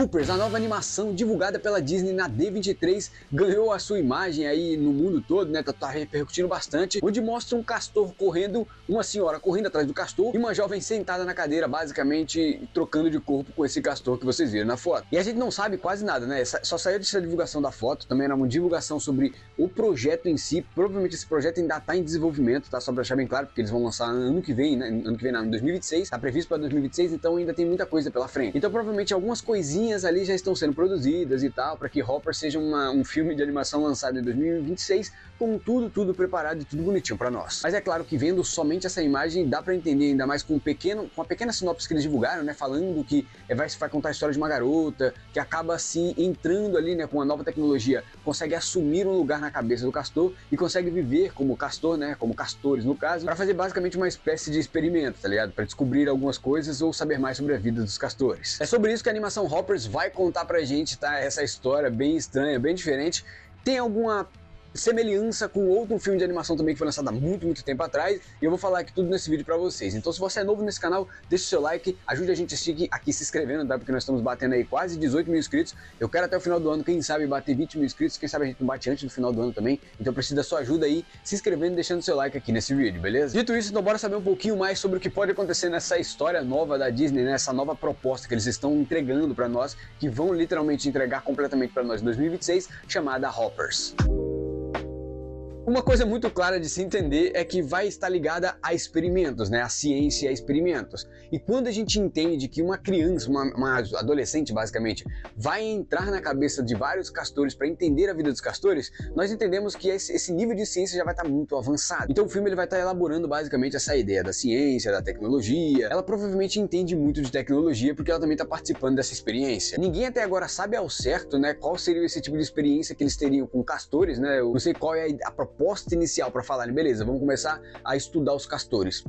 Hoopers, a nova animação divulgada pela Disney na D23, ganhou a sua imagem aí no mundo todo, né? Tá, tá repercutindo bastante, onde mostra um castor correndo, uma senhora correndo atrás do castor e uma jovem sentada na cadeira, basicamente trocando de corpo com esse castor que vocês viram na foto. E a gente não sabe quase nada, né? Só saiu dessa divulgação da foto, também era uma divulgação sobre o projeto em si. Provavelmente esse projeto ainda está em desenvolvimento, tá? Só pra deixar bem claro, porque eles vão lançar ano que vem, né? Ano que vem, não, em 2026, tá previsto para 2026, então ainda tem muita coisa pela frente. Então provavelmente algumas coisinhas coisinhas ali já estão sendo produzidas e tal, para que Hopper seja uma, um filme de animação lançado em 2026, com tudo, tudo preparado e tudo bonitinho para nós. Mas é claro que vendo somente essa imagem, dá para entender ainda mais com um pequeno, com a pequena sinopse que eles divulgaram, né, falando que é, vai, vai contar a história de uma garota que acaba se entrando ali, né, com a nova tecnologia, consegue assumir um lugar na cabeça do castor e consegue viver como castor, né, como castores no caso, para fazer basicamente uma espécie de experimento, tá ligado? Para descobrir algumas coisas ou saber mais sobre a vida dos castores. É sobre isso que a animação Hopper Vai contar pra gente, tá? Essa história bem estranha, bem diferente. Tem alguma semelhança com outro filme de animação também que foi lançado há muito, muito tempo atrás, e eu vou falar aqui tudo nesse vídeo pra vocês. Então se você é novo nesse canal, deixa o seu like, ajude a gente a seguir aqui se inscrevendo, tá? Porque nós estamos batendo aí quase 18 mil inscritos. Eu quero até o final do ano, quem sabe, bater 20 mil inscritos, quem sabe a gente não bate antes do final do ano também. Então preciso da sua ajuda aí, se inscrevendo e deixando seu like aqui nesse vídeo, beleza? Dito isso, então bora saber um pouquinho mais sobre o que pode acontecer nessa história nova da Disney, nessa né? nova proposta que eles estão entregando pra nós, que vão literalmente entregar completamente pra nós em 2026, chamada Hoppers. Uma coisa muito clara de se entender é que vai estar ligada a experimentos, né? A ciência a experimentos. E quando a gente entende que uma criança, uma, uma adolescente basicamente, vai entrar na cabeça de vários castores para entender a vida dos castores, nós entendemos que esse, esse, nível de ciência já vai estar muito avançado. Então o filme ele vai estar elaborando basicamente essa ideia da ciência, da tecnologia. Ela provavelmente entende muito de tecnologia porque ela também está participando dessa experiência. Ninguém até agora sabe ao certo, né, qual seria esse tipo de experiência que eles teriam com castores, né? Eu não sei qual é a proposta proposta inicial para falarem, beleza, vamos começar a estudar os castores.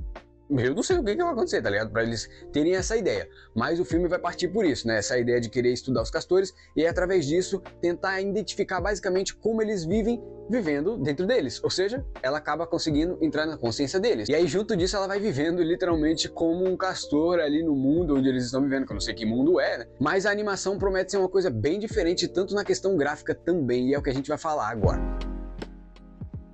Eu não sei o que, que vai acontecer, tá ligado? Para eles terem essa ideia. Mas o filme vai partir por isso, né? Essa ideia de querer estudar os castores e através disso tentar identificar basicamente como eles vivem vivendo dentro deles. Ou seja, ela acaba conseguindo entrar na consciência deles. E aí, junto disso, ela vai vivendo literalmente como um castor ali no mundo onde eles estão vivendo, que eu não sei que mundo é, né? Mas a animação promete ser uma coisa bem diferente, tanto na questão gráfica também, e é o que a gente vai falar agora.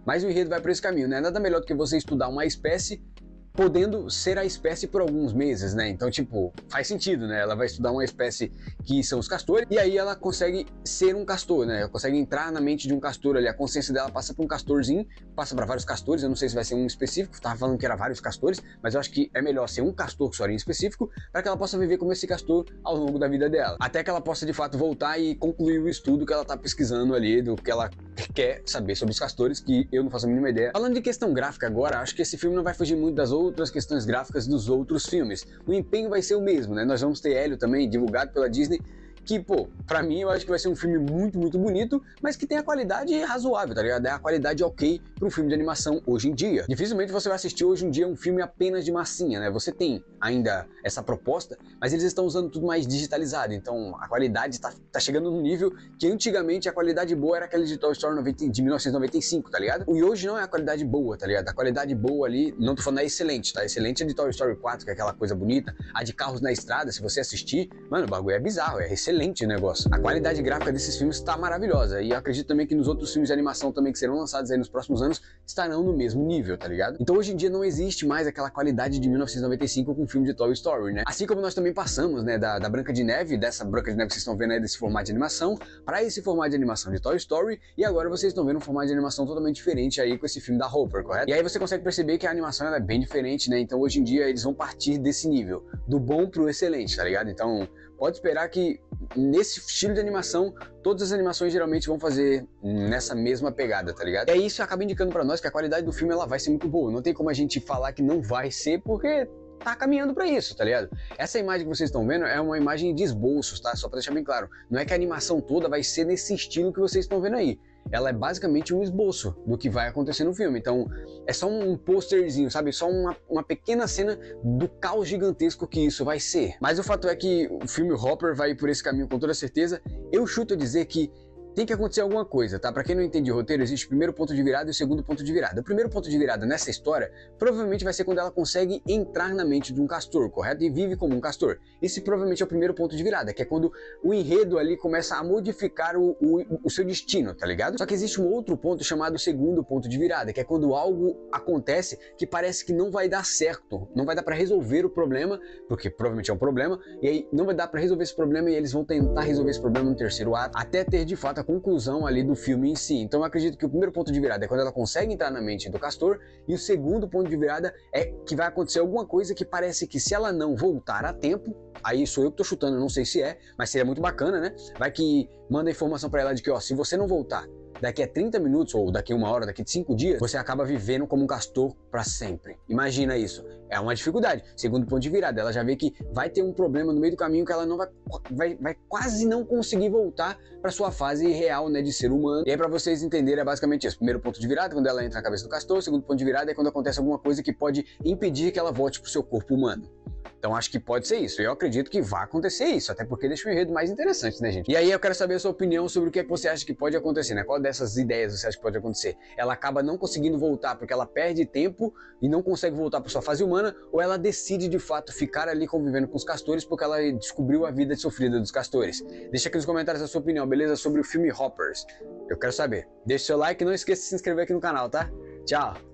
Mas o enredo vai por esse caminho, né? Nada melhor do que você estudar uma espécie podendo ser a espécie por alguns meses, né? Então, tipo, faz sentido, né? Ela vai estudar uma espécie que são os castores, e aí ela consegue ser um castor, né? Ela consegue entrar na mente de um castor ali, a consciência dela passa para um castorzinho, passa para vários castores, eu não sei se vai ser um específico, tava falando que era vários castores, mas eu acho que é melhor ser um castor só em específico, para que ela possa viver como esse castor ao longo da vida dela, até que ela possa de fato voltar e concluir o estudo que ela tá pesquisando ali, do que ela quer saber sobre os castores, que eu não faço a mínima ideia. Falando de questão gráfica agora, acho que esse filme não vai fugir muito das outras questões gráficas dos outros filmes. O empenho vai ser o mesmo, né? Nós vamos ter Hélio também, divulgado pela Disney, que, pô, pra mim eu acho que vai ser um filme muito, muito bonito, mas que tem a qualidade razoável, tá ligado? É a qualidade ok para um filme de animação hoje em dia. Dificilmente você vai assistir hoje em dia um filme apenas de massinha, né? Você tem ainda essa proposta, mas eles estão usando tudo mais digitalizado, então a qualidade tá, tá chegando num nível que antigamente a qualidade boa era aquela de Toy Story 90, de 1995, tá ligado? E hoje não é a qualidade boa, tá ligado? A qualidade boa ali, não tô falando é excelente, tá? Excelente é de Toy Story 4, que é aquela coisa bonita, a de carros na estrada, se você assistir, mano, o bagulho é bizarro, é excelente excelente negócio. A qualidade gráfica desses filmes está maravilhosa e eu acredito também que nos outros filmes de animação também que serão lançados aí nos próximos anos estarão no mesmo nível, tá ligado? Então hoje em dia não existe mais aquela qualidade de 1995 com o filme de Toy Story, né? Assim como nós também passamos, né, da, da Branca de Neve, dessa Branca de Neve que vocês estão vendo aí desse formato de animação, para esse formato de animação de Toy Story e agora vocês estão vendo um formato de animação totalmente diferente aí com esse filme da Hopper, correto? E aí você consegue perceber que a animação é bem diferente, né? Então hoje em dia eles vão partir desse nível, do bom pro excelente, tá ligado? Então pode esperar que nesse estilo de animação, todas as animações geralmente vão fazer nessa mesma pegada, tá ligado? E aí isso acaba indicando para nós que a qualidade do filme ela vai ser muito boa. Não tem como a gente falar que não vai ser, porque tá caminhando para isso, tá ligado? Essa imagem que vocês estão vendo é uma imagem de esboços, tá? Só para deixar bem claro. Não é que a animação toda vai ser nesse estilo que vocês estão vendo aí ela é basicamente um esboço do que vai acontecer no filme. Então, é só um posterzinho, sabe? Só uma, uma pequena cena do caos gigantesco que isso vai ser. Mas o fato é que o filme Hopper vai por esse caminho com toda certeza. Eu chuto a dizer que tem que acontecer alguma coisa, tá? Para quem não entende roteiro, existe o primeiro ponto de virada e o segundo ponto de virada. O primeiro ponto de virada nessa história provavelmente vai ser quando ela consegue entrar na mente de um castor, correto? E vive como um castor. Esse provavelmente é o primeiro ponto de virada, que é quando o enredo ali começa a modificar o, o, o seu destino, tá ligado? Só que existe um outro ponto chamado segundo ponto de virada, que é quando algo acontece que parece que não vai dar certo, não vai dar para resolver o problema, porque provavelmente é um problema, e aí não vai dar para resolver esse problema e eles vão tentar resolver esse problema no terceiro ato, até ter de fato conclusão ali do filme em si. Então eu acredito que o primeiro ponto de virada é quando ela consegue entrar na mente do Castor, e o segundo ponto de virada é que vai acontecer alguma coisa que parece que se ela não voltar a tempo, aí sou eu que tô chutando, não sei se é, mas seria muito bacana, né? Vai que manda informação para ela de que, ó, se você não voltar daqui a 30 minutos, ou daqui a uma hora, daqui a 5 dias, você acaba vivendo como um castor para sempre. Imagina isso. É uma dificuldade. Segundo ponto de virada, ela já vê que vai ter um problema no meio do caminho que ela não vai, vai, vai quase não conseguir voltar para sua fase real, né, de ser humano. E aí para vocês entenderem é basicamente isso. Primeiro ponto de virada, quando ela entra na cabeça do castor. Segundo ponto de virada é quando acontece alguma coisa que pode impedir que ela volte pro seu corpo humano. Então acho que pode ser isso. Eu acredito que vai acontecer isso, até porque deixa o enredo mais interessante, né, gente? E aí eu quero saber a sua opinião sobre o que, é que você acha que pode acontecer, né? Qual dessas ideias você acha que pode acontecer? Ela acaba não conseguindo voltar porque ela perde tempo e não consegue voltar para sua fase humana, ou ela decide de fato ficar ali convivendo com os castores porque ela descobriu a vida sofrida dos castores? Deixa aqui nos comentários a sua opinião, beleza? Sobre o filme Hoppers. Eu quero saber. Deixa seu like e não esqueça de se inscrever aqui no canal, tá? Tchau!